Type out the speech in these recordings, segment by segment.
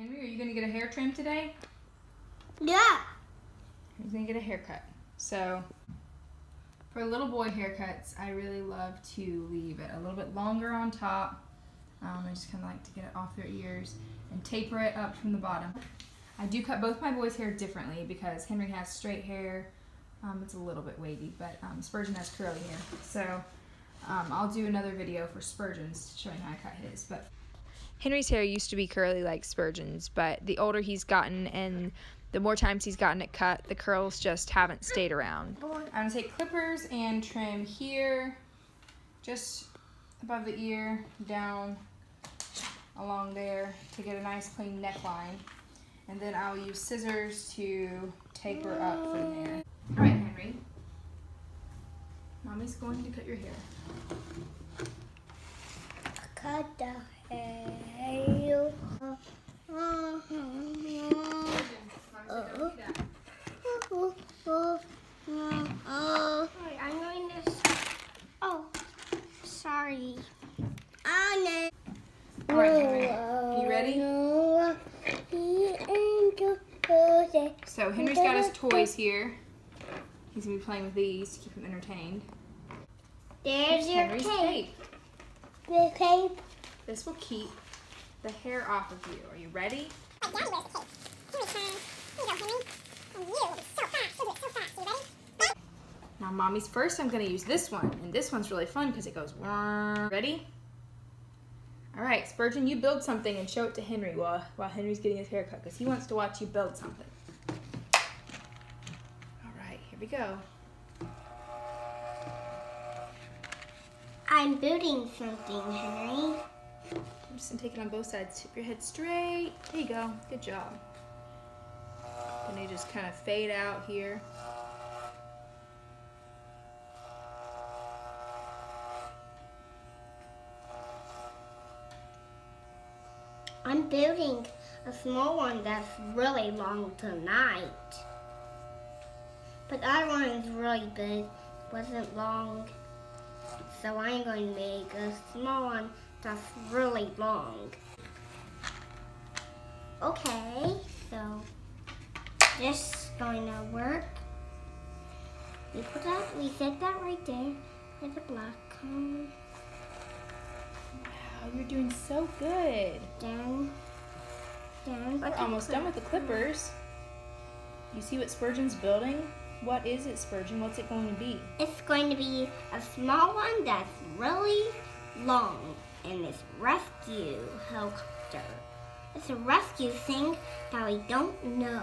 Henry, are you gonna get a hair trim today? Yeah. He's gonna get a haircut. So for little boy haircuts, I really love to leave it a little bit longer on top. Um, I just kind of like to get it off their ears and taper it up from the bottom. I do cut both my boys' hair differently because Henry has straight hair. Um, it's a little bit wavy, but um, Spurgeon has curly hair. So um, I'll do another video for Spurgeon's showing how I cut his. But Henry's hair used to be curly like Spurgeon's, but the older he's gotten and the more times he's gotten it cut, the curls just haven't stayed around. I'm gonna take clippers and trim here, just above the ear, down along there to get a nice clean neckline. And then I'll use scissors to taper up from there. All right, Henry. Mommy's going to cut your hair. Cut the hair. Oh, I'm going to. Oh, sorry. Oh, All right, Henry. You ready? So Henry's got his toys here. He's gonna be playing with these to keep him entertained. There's your Henry's cape. cape. The cape. This will keep the hair off of you. Are you ready? Now mommy's first, I'm gonna use this one. And this one's really fun because it goes, ready? All right, Spurgeon, you build something and show it to Henry while, while Henry's getting his hair cut because he wants to watch you build something. All right, here we go. I'm building something, Henry. I'm just gonna take it on both sides. Tip your head straight. There you go. Good job. And they just kind of fade out here. I'm building a small one that's really long tonight. But that one is really big, wasn't long. So I'm going to make a small one that's really long. Okay, so this is going to work. We put that, we set that right there with the black cone. Wow, you're doing so good. Down, down. We're almost done with the clippers. You see what Spurgeon's building? What is it, Spurgeon? What's it going to be? It's going to be a small one that's really long and it's rescue helicopter. It's a rescue thing that we don't know.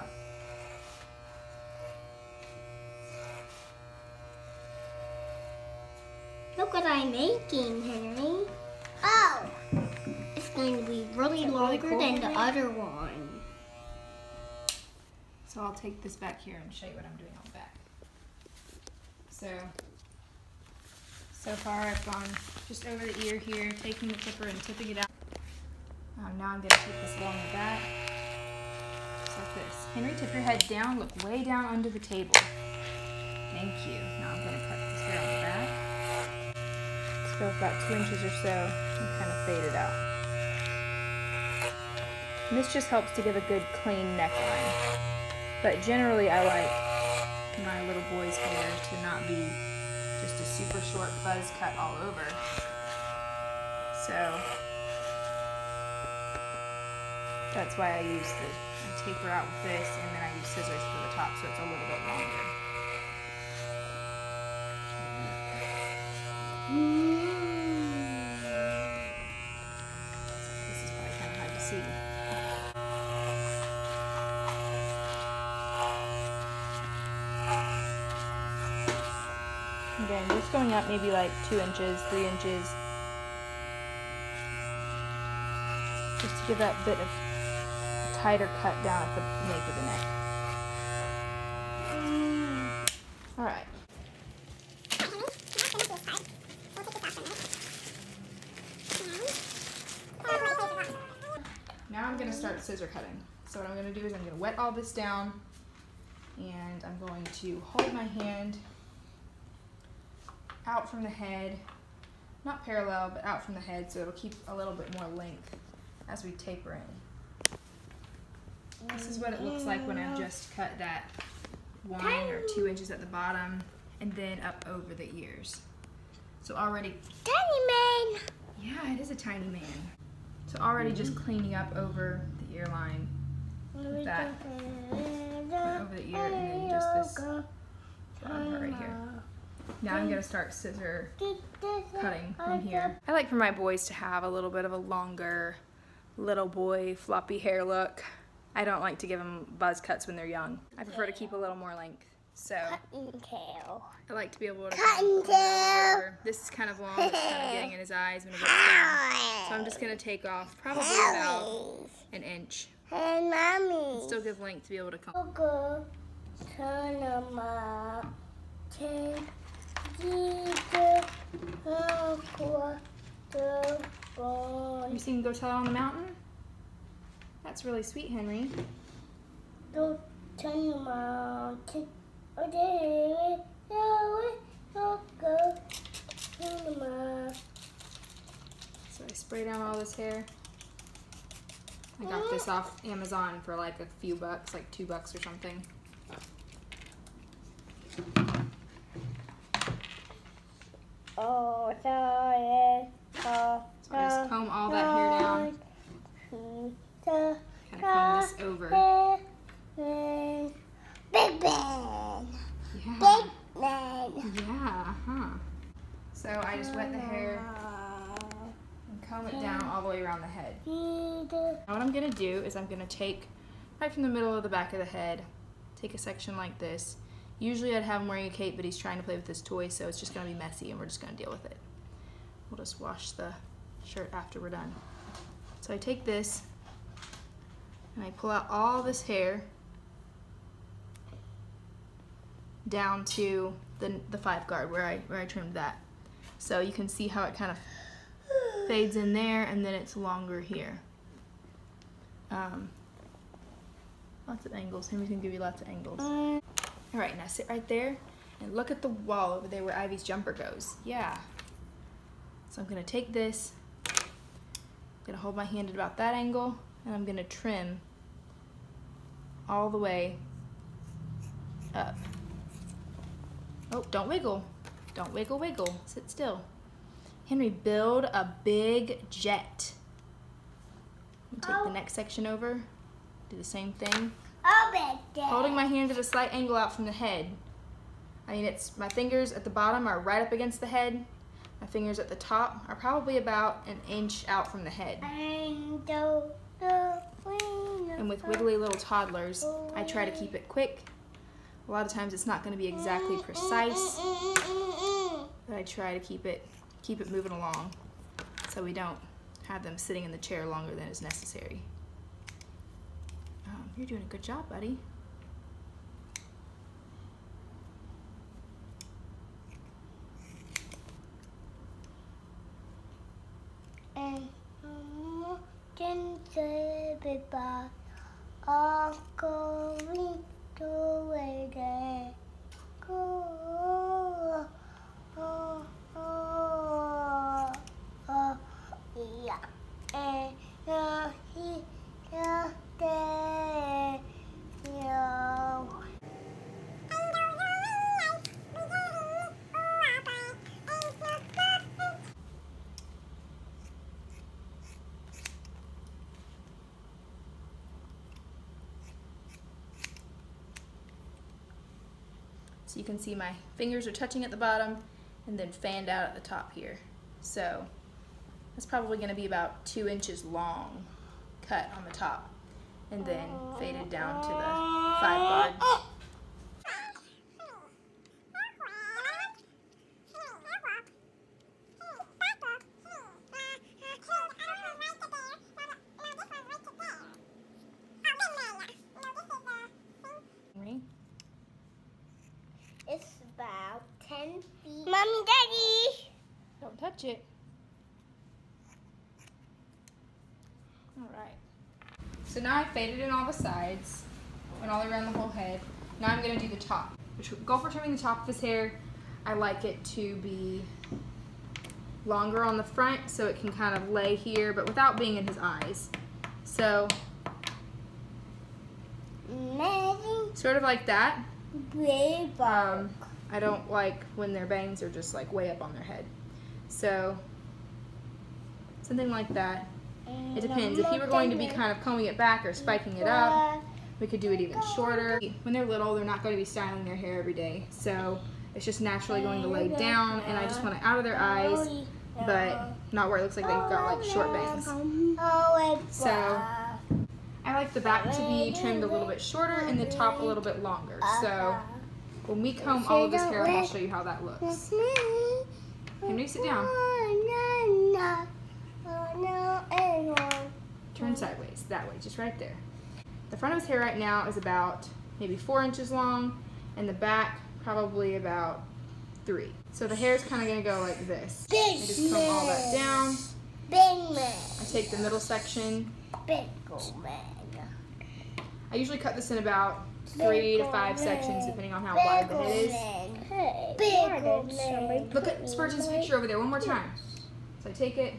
Look what I'm making, Henry. Oh! It's going to be really that really longer cool, than the other one. So I'll take this back here and show you what I'm doing on the back. So, so far I've gone just over the ear here, taking the clipper and tipping it out. Um, now I'm going to take this along the back, just like this. Henry, tip your head down, look way down under the table. Thank you. Now I'm going to cut this hair on the back. Let's go about two inches or so and kind of fade it out. And this just helps to give a good clean neckline. But generally, I like my little boy's hair to not be just a super short buzz cut all over. So that's why I use the I taper out with this, and then I use scissors for the top, so it's a little bit longer. This going up maybe like two inches, three inches. Just to give that bit of tighter cut down at the nape of the neck. Alright. Now I'm going to start scissor cutting. So what I'm going to do is I'm to wet all this down and I'm going to hold my hand out from the head, not parallel, but out from the head so it'll keep a little bit more length as we taper in. This is what it looks like when I've just cut that one or two inches at the bottom and then up over the ears. So already, Tiny man. yeah, it is a tiny man. So already just cleaning up over the ear line, that. over the ear, and then just this bottom part right here. Now I'm gonna start scissor cutting from here. I like for my boys to have a little bit of a longer little boy floppy hair look. I don't like to give them buzz cuts when they're young. I prefer to keep a little more length. So. I like to be able to Cotton tail. This is kind of long, it's kind of getting in his eyes when gets down. So I'm just gonna take off probably about an inch. Hey, mommy. Still give length to be able to come. Turn them up. Take the aqua the boy. You seen Go Tell It on the Mountain? That's really sweet, Henry. Go. Take a day. Go. Turn them up. So I spray down all this hair. I got this off Amazon for like a few bucks, like two bucks or something. Oh, So I just comb all that hair down. Kind of comb this over. Big Ben. Yeah. Big Ben. Yeah, huh. So I just wet the hair and comb it down all the way around the head. Now what I'm gonna do is I'm gonna take right from the middle of the back of the head, take a section like this. Usually I'd have him wearing a cape, but he's trying to play with his toy, so it's just gonna be messy and we're just gonna deal with it. We'll just wash the shirt after we're done. So I take this and I pull out all this hair down to the, the five guard where I, where I trimmed that. So you can see how it kind of fades in there and then it's longer here. Um, lots of angles. Henry's gonna give you lots of angles. All right, now sit right there and look at the wall over there where Ivy's jumper goes. Yeah. So I'm gonna take this, gonna hold my hand at about that angle, and I'm gonna trim all the way up. Oh, don't wiggle. Don't wiggle, wiggle. Sit still. Henry, build a big jet. Take the next section over. Do the same thing. Oh. Holding my hand at a slight angle out from the head. I mean, it's my fingers at the bottom are right up against the head. My fingers at the top are probably about an inch out from the head. And the, the wind And with wiggly little toddlers, I try to keep it quick. A lot of times it's not going to be exactly precise, but I try to keep it keep it moving along so we don't have them sitting in the chair longer than is necessary. Um, you're doing a good job, buddy. And can say goodbye. I'm going to wait there. Go. Oh, oh, oh, yeah. And uh, he, uh, there. Yeah. So you can see my fingers are touching at the bottom and then fanned out at the top here. So that's probably going to be about two inches long cut on the top and then faded down to the five guard. Henry. It's about 10 feet. Mommy, Daddy! Don't touch it. All right. So now I faded in all the sides, went all around the whole head. Now I'm gonna do the top. Which go for trimming the top of his hair. I like it to be longer on the front so it can kind of lay here, but without being in his eyes. So Maybe Sort of like that. Um, I don't like when their bangs are just like way up on their head. So something like that. It depends. If you were going to be kind of combing it back or spiking it up, we could do it even shorter. When they're little, they're not going to be styling their hair every day. So it's just naturally going to lay down and I just want it out of their eyes, but not where it looks like they've got like short bangs. So I like the back to be trimmed a little bit shorter and the top a little bit longer. So when we comb all of this hair, I'll show you how that looks. Henry, sit down. Turn sideways, that way, just right there. The front of his hair right now is about maybe four inches long, and the back probably about three. So the hair is kind of gonna go like this. I just comb all that down. I take the middle section. Big old man. I usually cut this in about three to five sections, depending on how wide the head is. Big old man. Look at Spurgeon's picture over there one more time. So I take it,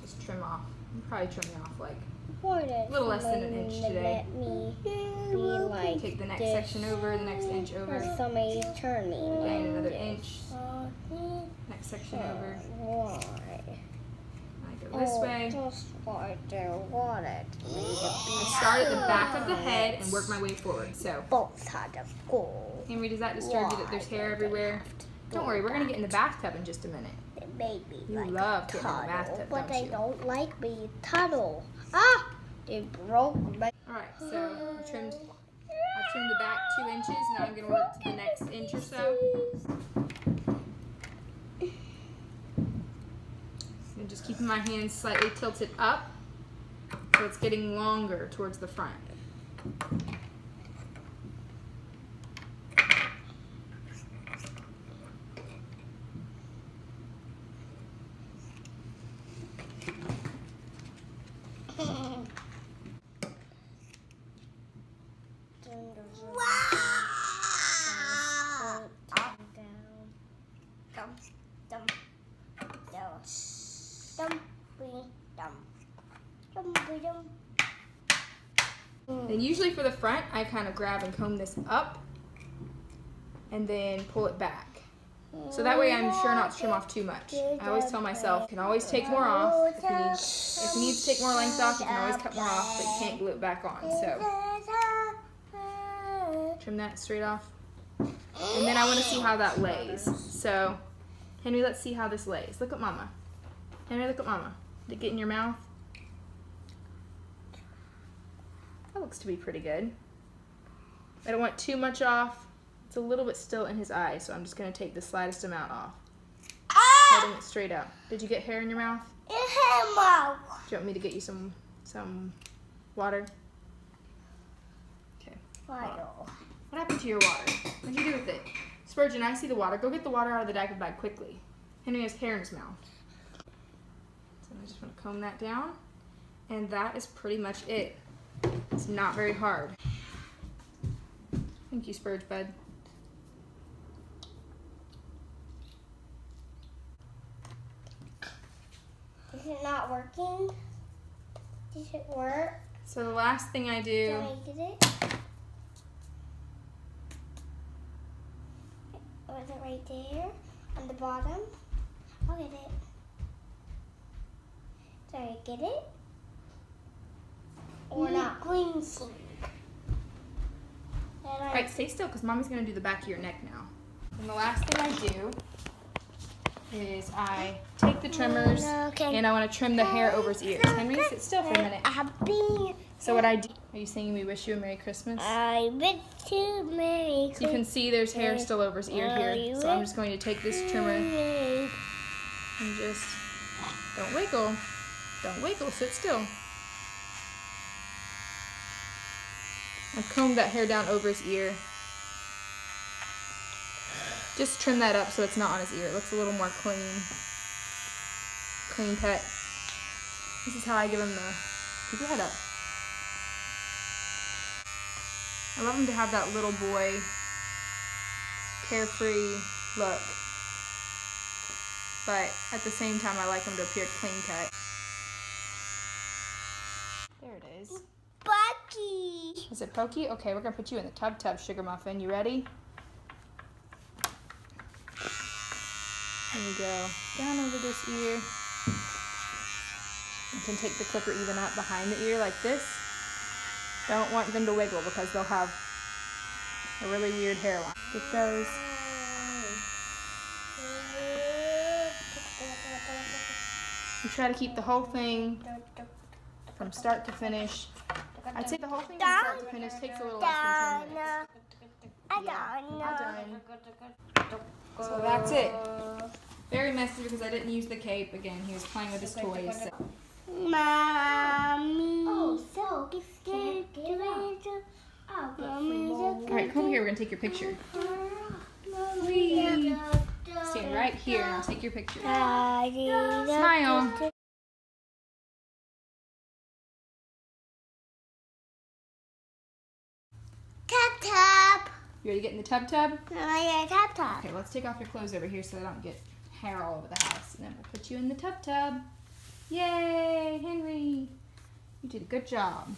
just trim off. I'm probably trimming off like A little less than an inch today. Let me be like take the next this. section over, the next inch over, Somebody turn me. and another inch, next section over. Why? I go this Oh, way. Just why they wanted me to be I start at the back of the head and work my way forward. So, both sides of gold. Henry, does that disturb you that there's hair everywhere? Don't worry, we're gonna get in the bathtub in just a minute. Made me You like love getting in the bathtub, but don't they you? don't like me tunnel. Ah! They broke my. All right, so I trimmed. I trimmed the back two inches. Now I'm gonna work to the next inch or so. And just keeping my hands slightly tilted up, so it's getting longer towards the front. Usually for the front, I kind of grab and comb this up, and then pull it back. So that way I'm sure not to trim off too much. I always tell myself, you can always take more off. If you need, if you need to take more length off, you can always cut more off, but you can't glue it back on. So trim that straight off. And then I want to see how that lays. So, Henry, let's see how this lays. Look at mama. Henry, look at mama. Did it get in your mouth? That looks to be pretty good. I don't want too much off. It's a little bit still in his eye, so I'm just going to take the slightest amount off. Ah! Holding it straight up. Did you get hair in your mouth? In his mouth. Do you want me to get you some some water? Okay. Water. What happened to your water? What'd you do with it? Spurgeon, I see the water. Go get the water out of the diaper bag quickly. Henry has hair in his mouth. So I just want to comb that down. And that is pretty much it. It's not very hard. Thank you, Spurge Bud. Is it not working? Does it work? So the last thing I do, Can I get it? Oh, Was it right there on the bottom? I'll get it. Did I get it? Or not? Green sink. Alright, stay still because mommy's going to do the back of your neck now. And the last thing I do is I take the trimmers Okay. and I want to trim the hair over his ears. Henry, sit still for a minute. Happy. So what I do, are you singing we wish you a Merry Christmas? I wish you Merry So you can see there's hair still over his ear oh, here. So I'm just going to take this trimmer and just, don't wiggle. Don't wiggle, sit still. I combed that hair down over his ear. Just trim that up so it's not on his ear. It looks a little more clean. Clean cut. This is how I give him the, keep your head up. I love him to have that little boy, carefree look. But at the same time, I like him to appear clean cut. There it is. Bucky. Is it pokey? Okay, we're gonna put you in the tub tub, Sugar Muffin. You ready? There we go. Down over this ear. You can take the clipper even up behind the ear like this. Don't want them to wiggle because they'll have a really weird hairline. Get those. You try to keep the whole thing from start to finish. I'd say the whole thing from start to finish takes a little less than 10 minutes. I Yeah, don't all know. done. So that's it. Very messy because I didn't use the cape. Again, he was playing with his toys. so- Mommy. Oh, so scared give it up. to I'll get Mommy's some more. All right, come here. We're gonna take your picture. Mommy. Stand right here, and I'll take your picture. Smile. You ready to get in the tub tub? Oh, yeah, tap tap. Okay, let's take off your clothes over here so they don't get hair all over the house. And then we'll put you in the tub tub. Yay, Henry. You did a good job.